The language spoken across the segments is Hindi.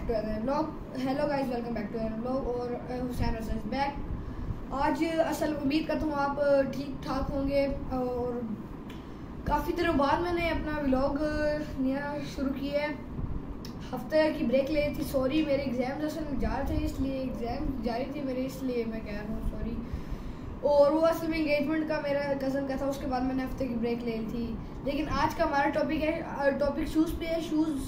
Hello guys welcome back to our blog और हुसैन इज़ बैक आज असल उम्मीद करता हूँ आप ठीक ठाक होंगे और काफ़ी दिनों बाद मैंने अपना व्लॉग नया शुरू किया है। हफ़्ते की ब्रेक ले थी सॉरी मेरे एग्ज़ाम असल जा रहे थे, इसलिए एग्ज़ाम जारी थी मेरे, इसलिए मैं कह रहा हूँ सॉरी और वो असल में इंगेजमेंट का मेरा कज़न का था, उसके बाद मैंने हफ़्ते की ब्रेक ले ली थी। लेकिन आज का हमारा टॉपिक है टॉपिक शूज़ पे है शूज़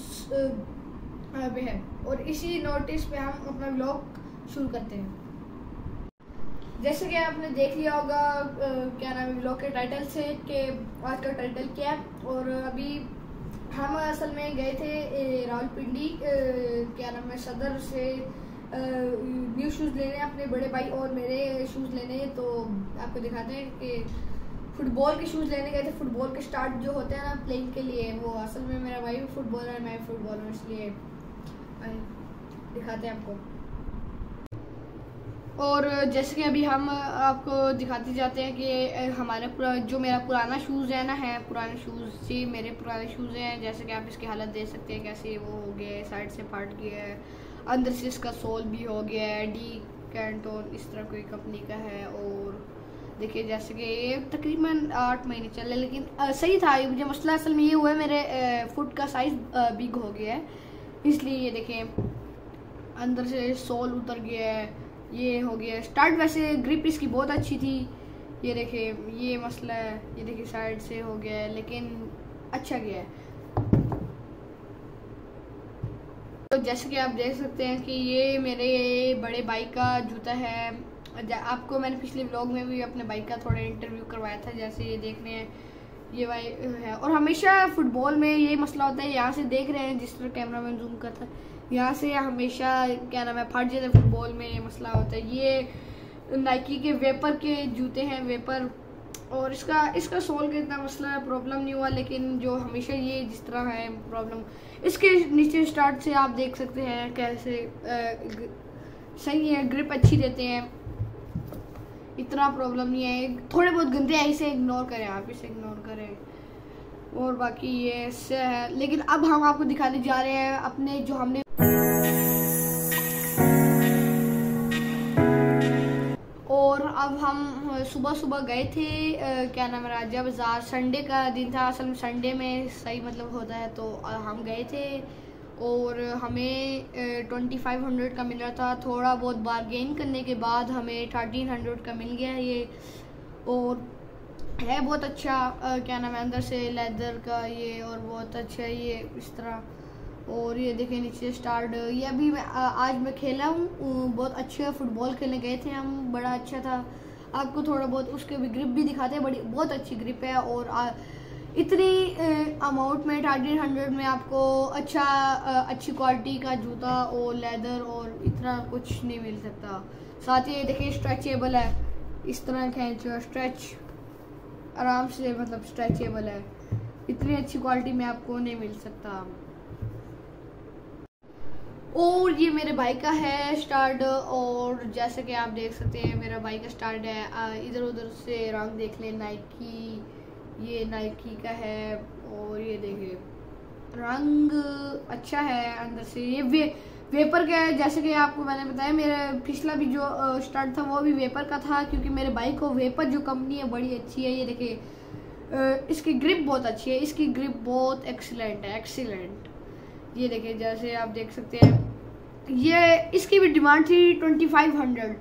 पे है। और इसी नोटिस पे हम अपना ब्लॉग शुरू करते हैं। जैसे कि आपने देख लिया होगा क्या नाम है ब्लॉग के टाइटल से, कि आज का टाइटल क्या है। और अभी हम असल में गए थे रावलपिंडी क्या नाम है, सदर से न्यू शूज़ लेने अपने बड़े भाई और मेरे शूज़ लेने। तो आपको दिखाते हैं कि फुटबॉल के शूज़ लेने गए थे। फुटबॉल के स्टार्ट जो होते हैं ना प्लेइंग के लिए, वो असल में मेरा भाई फुटबॉलर मैं फुटबॉलर इसलिए दिखाते हैं आपको। और जैसे कि अभी हम आपको दिखाते जाते हैं कि हमारे जो मेरा पुराना शूज़ है ना है पुराने शूज़ जी मेरे पुराने शूज़ हैं। जैसे कि आप इसकी हालत देख सकते हैं कैसे वो हो गया साइड से फाट गया है। अंदर से इसका सोल भी हो गया है डी कैंटोन इस तरह कोई कंपनी का है। और देखिए जैसे कि ये तकरीबन आठ महीने चले लेकिन आ, सही था मुझे मसला असल में ये हुआ है मेरे फुट का साइज़ बिग हो गया है। इसलिए ये देखें, अंदर से सोल उतर गया है, ये हो गया स्टार्ट वैसे ग्रिप इसकी बहुत अच्छी थी। ये देखें, ये मसला है, ये देखिए साइड से हो गया है, लेकिन अच्छा गया है। तो जैसे कि आप देख सकते हैं कि ये मेरे बड़े बाइक का जूता है। आपको मैंने पिछले व्लॉग में भी अपने बाइक का थोड़ा इंटरव्यू करवाया था, जैसे ये देख रहे हैं। ये भाई है। और हमेशा फुटबॉल में ये मसला होता है यहाँ से देख रहे हैं जिस तरह कैमरा मैन जूम का था यहाँ से हमेशा क्या नाम है फट जाते फुटबॉल में ये मसला होता है। ये नाइकी के वेपर के जूते हैं वेपर और इसका इसका सोल का इतना मसला प्रॉब्लम नहीं हुआ लेकिन जो हमेशा ये जिस तरह है प्रॉब्लम इसके नीचे स्टार्ट से आप देख सकते हैं कैसे आ, सही है ग्रिप अच्छी देते हैं। इतना प्रॉब्लम नहीं है। थोड़े बहुत गंदे हैं इसे इग्नोर करें आप इसे इग्नोर करें। और बाकी ये इससे है। लेकिन अब हम आपको दिखाने जा रहे हैं अपने जो हमने और अब हम सुबह सुबह गए थे आ, क्या नाम है राजा बाज़ार। संडे का दिन था। असल में संडे में सही मतलब होता है तो हम गए थे। और हमें ट्वेंटी फाइव हंड्रेड का मिल रहा था। थोड़ा बहुत बारगेन करने के बाद हमें थर्टीन हंड्रेड का मिल गया है ये। और है बहुत अच्छा आ, क्या नाम है अंदर से लेदर का ये और बहुत अच्छा है ये इस तरह। और ये देखें नीचे स्टार्ट ये अभी मैं आज मैं खेला हूँ। बहुत अच्छे फुटबॉल खेलने गए थे हम बड़ा अच्छा था। आपको थोड़ा बहुत उसके भी ग्रिप भी दिखाते हैं बड़ी बहुत अच्छी ग्रिप है। और आ, इतनी अमाउंट में थर्टीन हंड्रेड में आपको अच्छा अच्छी क्वालिटी का जूता और लेदर और इतना कुछ नहीं मिल सकता। साथ ही देखिए स्ट्रेचेबल है। इस तरह खेचो स्ट्रेच आराम से मतलब स्ट्रेचेबल है। इतनी अच्छी क्वालिटी में आपको नहीं मिल सकता। और ये मेरे बाइक का है स्टार्ट और जैसे कि आप देख सकते हैं, मेरा बाइक का स्टार्ट है। इधर उधर से रंग देख लें नाइकी ये नाइकी का है और ये देखिए, रंग अच्छा है अंदर से। ये वे, वेपर का है, जैसे कि आपको मैंने बताया, मेरा पिछला भी जो स्टार्ट था, वो भी वेपर का था, क्योंकि मेरे बाइक को वेपर जो कंपनी है, बड़ी अच्छी है। ये देखिए इसकी ग्रिप बहुत अच्छी है, इसकी ग्रिप बहुत एक्सीलेंट है एक्सीलेंट ये देखिए, जैसे आप देख सकते हैं। ये, इसकी भी डिमांड थी ट्वेंटी फाइव हंड्रेड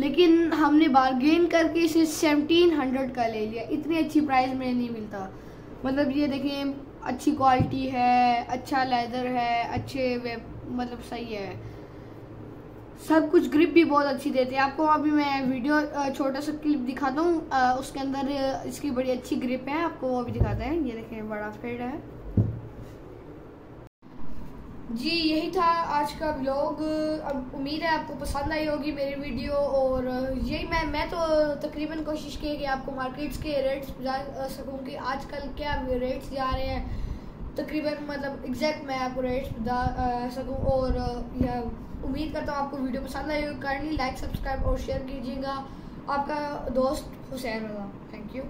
लेकिन हमने बारगेन करके इसे सेवनटीन हंड्रेड का ले लिया। इतनी अच्छी प्राइस में नहीं मिलता। मतलब ये देखें, अच्छी क्वालिटी है अच्छा लेदर है, अच्छे वे मतलब सही है। सब कुछ ग्रिप भी बहुत अच्छी देते हैं। आपको अभी मैं वीडियो छोटा सा क्लिप दिखाता हूँ। उसके अंदर इसकी बड़ी अच्छी ग्रिप है। आपको वो भी दिखाते हैं। ये देखें, बड़ा फेड है। जी, यही था आज का ब्लॉग अब उम्मीद है आपको पसंद आई होगी मेरी वीडियो और यही मैं मैं तो तकरीबन कोशिश की कि आपको मार्केट्स के रेट्स बता सकूँ कि आजकल क्या रेट्स जा रहे हैं। तकरीबन मतलब एग्जैक्ट मैं आपको रेट्स बता सकूँ और यह उम्मीद करता हूँ आपको वीडियो पसंद आई होगी। काइंडली लाइक सब्सक्राइब और शेयर कीजिएगा। आपका दोस्त हुसैन रजा। Thank you